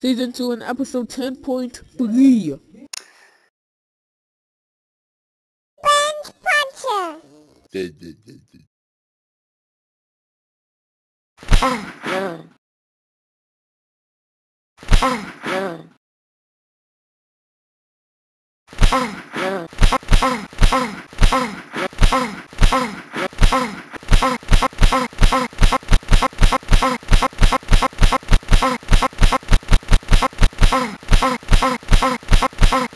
Season 2 and episode 10.3 Ah.